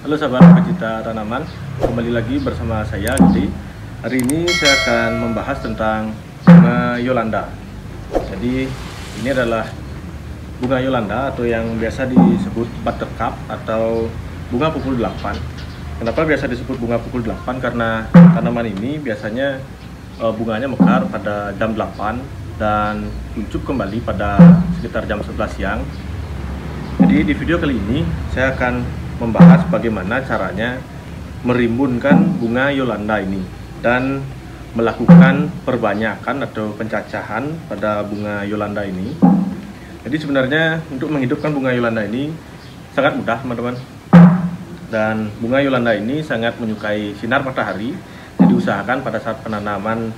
Halo sahabat pecinta tanaman, kembali lagi bersama saya Gede. Hari ini saya akan membahas tentang bunga Yolanda. Jadi ini adalah bunga Yolanda atau yang biasa disebut buttercup atau bunga pukul 8. Kenapa biasa disebut bunga pukul 8? Karena tanaman ini biasanya eh, bunganya mekar pada jam 8 dan kuncup kembali pada sekitar jam 11 siang jadi di video kali ini saya akan membahas bagaimana caranya merimbunkan bunga Yolanda ini dan melakukan perbanyakan atau pencacahan pada bunga Yolanda ini. Jadi sebenarnya untuk menghidupkan bunga Yolanda ini sangat mudah teman-teman. Dan bunga Yolanda ini sangat menyukai sinar matahari. Jadi usahakan pada saat penanaman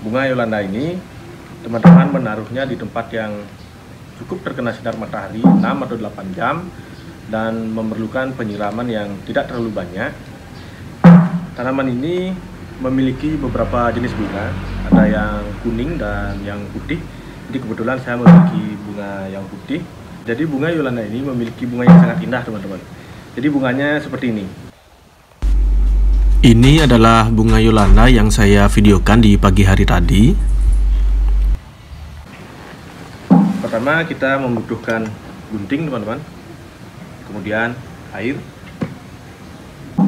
bunga Yolanda ini teman-teman menaruhnya di tempat yang cukup terkena sinar matahari 6 atau 8 jam dan memerlukan penyiraman yang tidak terlalu banyak. Tanaman ini memiliki beberapa jenis bunga, ada yang kuning dan yang putih. Jadi kebetulan saya memiliki bunga yang putih. Jadi bunga Yolanda ini memiliki bunga yang sangat indah teman-teman. Jadi bunganya seperti ini. Ini adalah bunga Yolanda yang saya videokan di pagi hari tadi. Pertama kita membutuhkan gunting teman-teman. Kemudian air,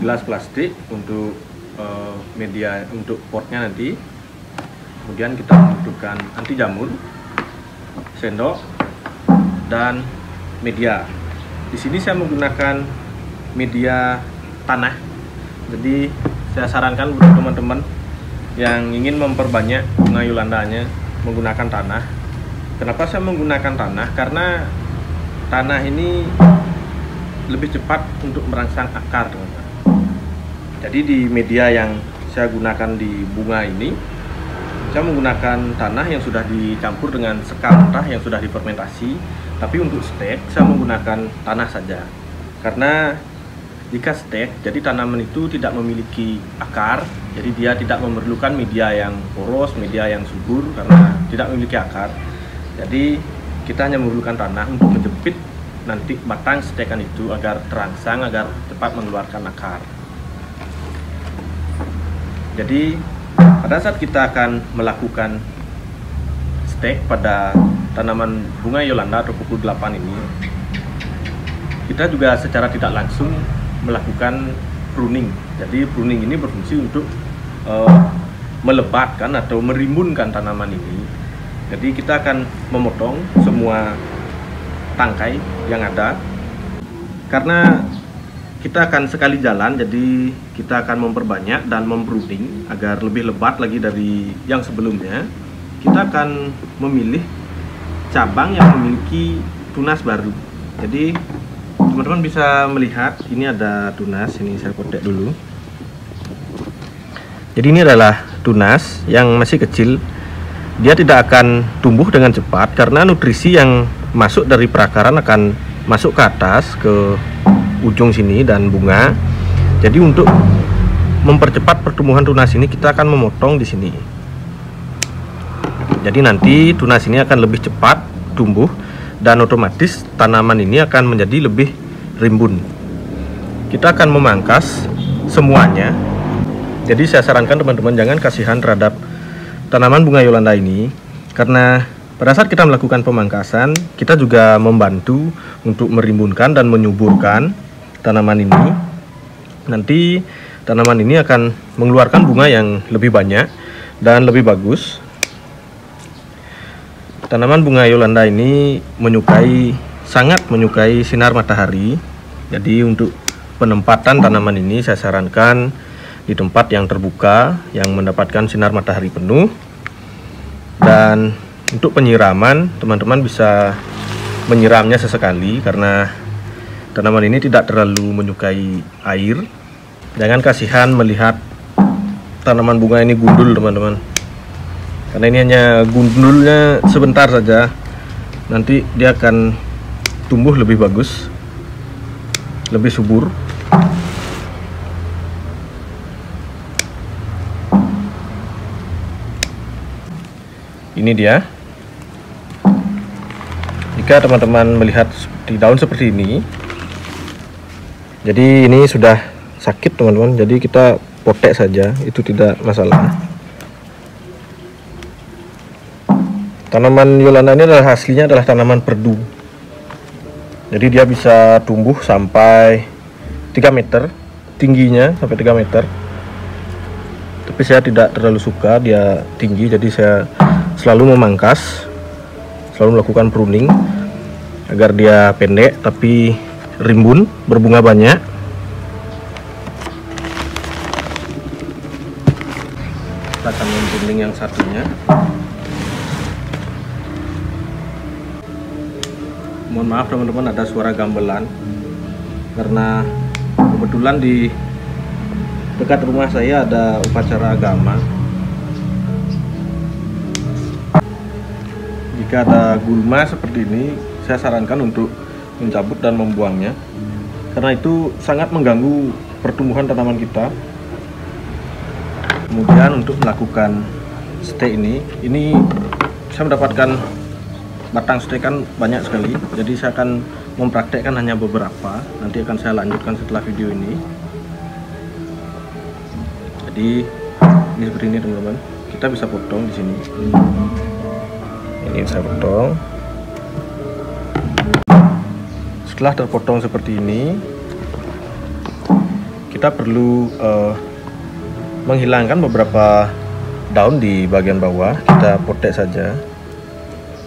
gelas plastik untuk uh, media untuk potnya nanti. Kemudian kita membutuhkan anti jamur, sendok, dan media. Di sini saya menggunakan media tanah. Jadi saya sarankan untuk teman-teman yang ingin memperbanyak bunga Yolandanya menggunakan tanah Kenapa saya menggunakan tanah? Karena tanah ini lebih cepat untuk merangsang akar, teman-teman. Jadi di media yang saya gunakan di bunga ini, saya menggunakan tanah yang sudah dicampur dengan sekam yang sudah difermentasi. Tapi untuk stek, saya menggunakan tanah saja. Karena jika stek, jadi tanaman itu tidak memiliki akar, jadi dia tidak memerlukan media yang poros, media yang subur karena tidak memiliki akar jadi kita hanya memerlukan tanah untuk menjepit nanti batang stekan itu agar terangsang agar cepat mengeluarkan akar. Jadi pada saat kita akan melakukan stek pada tanaman bunga Yolanda atau pukul 8 ini kita juga secara tidak langsung melakukan pruning. Jadi pruning ini berfungsi untuk uh, melebatkan atau merimbunkan tanaman ini. Jadi kita akan memotong semua tangkai yang ada. Karena kita akan sekali jalan jadi kita akan memperbanyak dan membruding agar lebih lebat lagi dari yang sebelumnya. Kita akan memilih cabang yang memiliki tunas baru. Jadi teman-teman bisa melihat ini ada tunas ini saya kotek dulu. Jadi ini adalah tunas yang masih kecil. Dia tidak akan tumbuh dengan cepat karena nutrisi yang masuk dari perakaran akan masuk ke atas ke ujung sini dan bunga. Jadi untuk mempercepat pertumbuhan tunas ini kita akan memotong di sini. Jadi nanti tunas ini akan lebih cepat tumbuh dan otomatis tanaman ini akan menjadi lebih rimbun. Kita akan memangkas semuanya. Jadi saya sarankan teman-teman jangan kasihan terhadap tanaman bunga Yolanda ini karena pada saat kita melakukan pemangkasan kita juga membantu untuk merimbunkan dan menyuburkan tanaman ini. Nanti tanaman ini akan mengeluarkan bunga yang lebih banyak dan lebih bagus. Tanaman bunga Yolanda ini menyukai sangat menyukai sinar matahari. Jadi untuk penempatan tanaman ini saya sarankan di tempat yang terbuka yang mendapatkan sinar matahari penuh. Dan untuk penyiraman teman-teman bisa menyiramnya sesekali karena tanaman ini tidak terlalu menyukai air. Jangan kasihan melihat tanaman bunga ini gundul teman-teman. Karena ini hanya gundulnya sebentar saja. Nanti dia akan tumbuh lebih bagus lebih subur. Ini dia jika teman-teman melihat di daun seperti ini jadi ini sudah sakit teman-teman. Jadi kita potek saja itu tidak masalah. Tanaman Yolanda ini adalah aslinya adalah tanaman perdu. Jadi dia bisa tumbuh sampai 3 meter tingginya sampai 3 meter. Tapi saya tidak terlalu suka dia tinggi jadi saya selalu memangkas selalu melakukan pruning agar dia pendek tapi rimbun berbunga banyak. Kita akan mempruning yang satunya. Mohon maaf teman-teman ada suara gamelan. Karena kebetulan di dekat rumah saya ada upacara agama. Jika ada gulma seperti ini saya sarankan untuk mencabut dan membuangnya. Karena itu sangat mengganggu pertumbuhan tanaman kita. Kemudian untuk melakukan stay ini ini saya mendapatkan batang stay kan banyak sekali. Jadi saya akan mempraktekkan hanya beberapa. Nanti akan saya lanjutkan setelah video ini. Jadi ini seperti ini teman-teman. Kita bisa potong di sini. Ini saya potong setelah terpotong seperti ini kita perlu uh, menghilangkan beberapa daun di bagian bawah. Kita potek saja.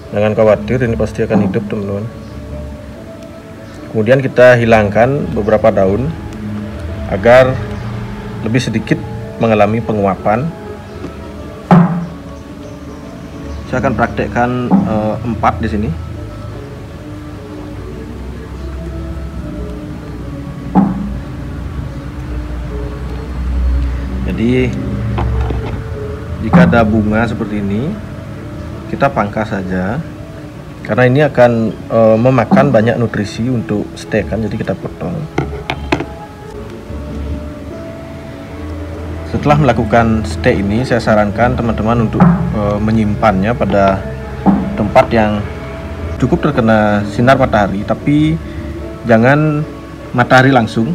Jangan khawatir ini pasti akan hidup teman-teman. Kemudian kita hilangkan beberapa daun agar lebih sedikit mengalami penguapan. Saya akan praktekkan uh, empat di sini jadi jika ada bunga seperti ini kita pangkas saja. Karena ini akan e, memakan banyak nutrisi untuk steak kan jadi kita potong. Setelah melakukan stay ini saya sarankan teman-teman untuk e, menyimpannya pada tempat yang cukup terkena sinar matahari. Tapi jangan matahari langsung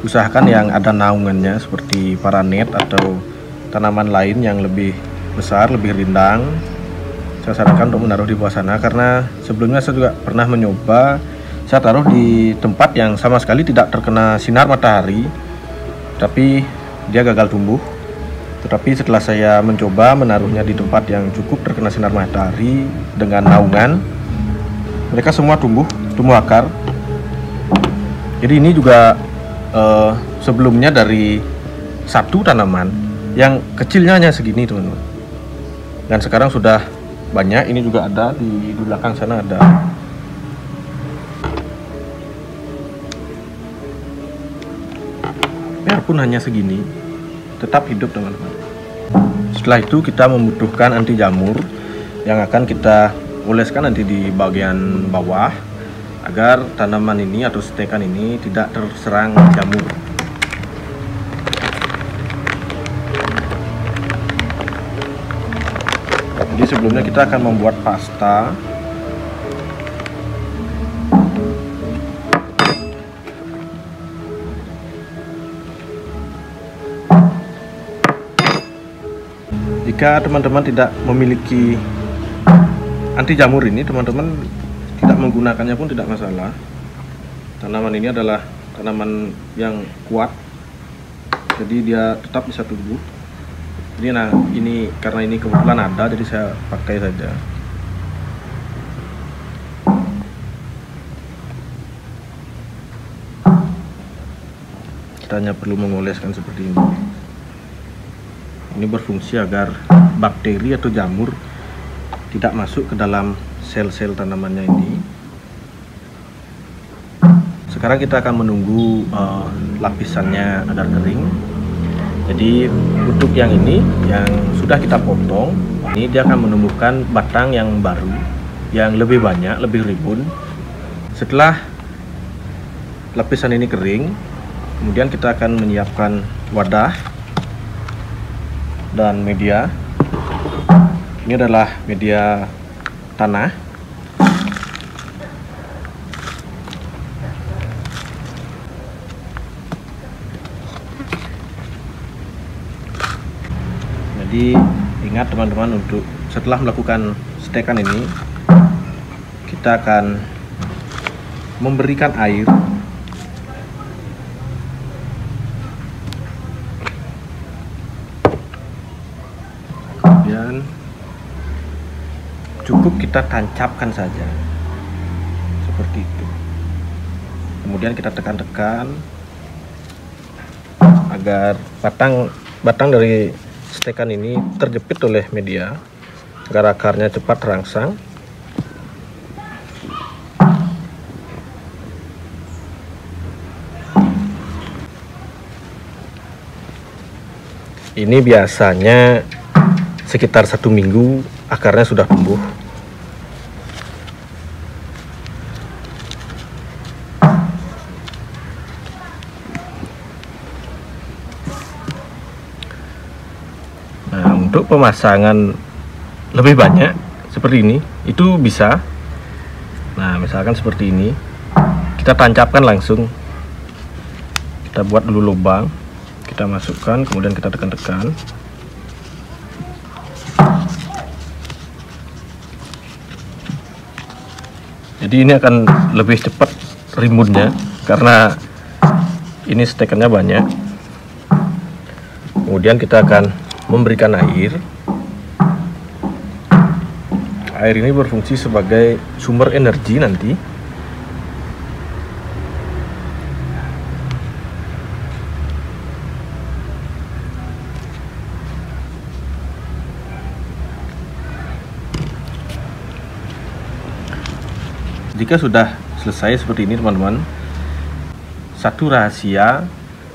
usahakan yang ada naungannya seperti paranet atau tanaman lain yang lebih besar lebih rindang. Saya sarankan untuk menaruh di bawah sana karena sebelumnya saya juga pernah mencoba. Saya taruh di tempat yang sama sekali tidak terkena sinar matahari tapi dia gagal tumbuh. Tetapi setelah saya mencoba menaruhnya di tempat yang cukup terkena sinar matahari dengan naungan mereka semua tumbuh tumbuh akar. Jadi ini juga uh, sebelumnya dari satu tanaman yang kecilnya hanya segini teman-teman. Dan sekarang sudah banyak. Ini juga ada di, di belakang sana ada. Biarpun hanya segini tetap hidup teman-teman. Setelah itu kita membutuhkan anti jamur yang akan kita oleskan nanti di bagian bawah agar tanaman ini atau stekan ini tidak terserang jamur. Jadi sebelumnya kita akan membuat pasta. Jika teman-teman tidak memiliki anti jamur ini teman-teman tidak menggunakannya pun tidak masalah. Tanaman ini adalah tanaman yang kuat. Jadi dia tetap bisa tumbuh. Jadi nah ini karena ini kebetulan ada jadi saya pakai saja. Kita hanya perlu mengoleskan seperti ini. Ini berfungsi agar bakteri atau jamur tidak masuk ke dalam sel-sel tanamannya ini. Sekarang kita akan menunggu uh, lapisannya agar kering. Jadi untuk yang ini yang sudah kita potong ini dia akan menumbuhkan batang yang baru yang lebih banyak lebih ribun. Setelah lapisan ini kering kemudian kita akan menyiapkan wadah dan media. Ini adalah media tanah. Jadi ingat teman-teman untuk setelah melakukan setekan ini kita akan memberikan air. Kemudian cukup kita tancapkan saja. Seperti itu. Kemudian kita tekan-tekan agar batang batang dari stekan ini terjepit oleh media. Agar akarnya cepat terangsang. Ini biasanya sekitar satu minggu akarnya sudah tumbuh nah untuk pemasangan lebih banyak seperti ini itu bisa. Nah misalkan seperti ini kita tancapkan langsung. Kita buat dulu lubang kita masukkan kemudian kita tekan-tekan. Jadi ini akan lebih cepat rimbunnya karena ini stekannya banyak. Kemudian kita akan memberikan air. Air ini berfungsi sebagai sumber energi nanti. Jika sudah selesai seperti ini teman-teman satu rahasia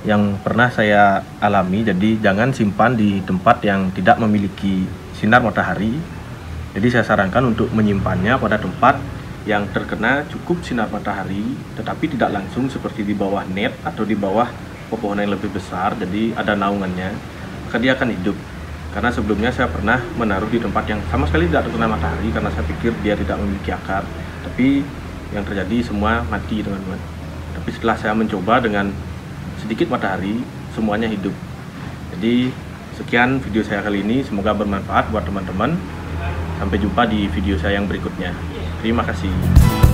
yang pernah saya alami. Jadi jangan simpan di tempat yang tidak memiliki sinar matahari. Jadi saya sarankan untuk menyimpannya pada tempat yang terkena cukup sinar matahari tetapi tidak langsung seperti di bawah net atau di bawah pepohonan yang lebih besar. Jadi ada naungannya maka dia akan hidup. Karena sebelumnya saya pernah menaruh di tempat yang sama sekali tidak terkena matahari karena saya pikir dia tidak memiliki akar. Tapi yang terjadi semua mati teman-teman. Tapi setelah saya mencoba dengan sedikit matahari semuanya hidup. Jadi sekian video saya kali ini. Semoga bermanfaat buat teman-teman. Sampai jumpa di video saya yang berikutnya. Terima kasih